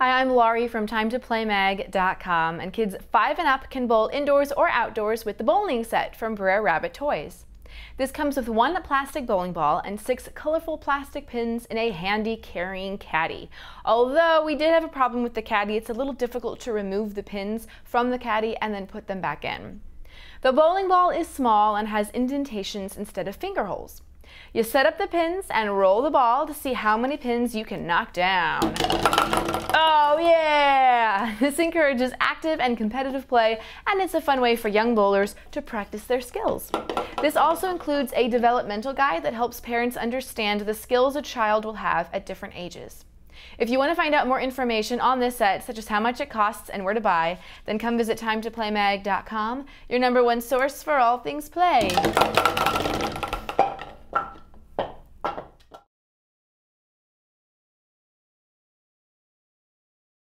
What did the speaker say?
Hi, I'm Laurie from TimeToPlayMag.com, and kids 5 and up can bowl indoors or outdoors with the bowling set from Brer Rabbit Toys. This comes with one plastic bowling ball and six colorful plastic pins in a handy carrying caddy. Although we did have a problem with the caddy, it's a little difficult to remove the pins from the caddy and then put them back in. The bowling ball is small and has indentations instead of finger holes. You set up the pins and roll the ball to see how many pins you can knock down. This encourages active and competitive play and it's a fun way for young bowlers to practice their skills. This also includes a developmental guide that helps parents understand the skills a child will have at different ages. If you want to find out more information on this set, such as how much it costs and where to buy, then come visit timetoplaymag.com, your number one source for all things play.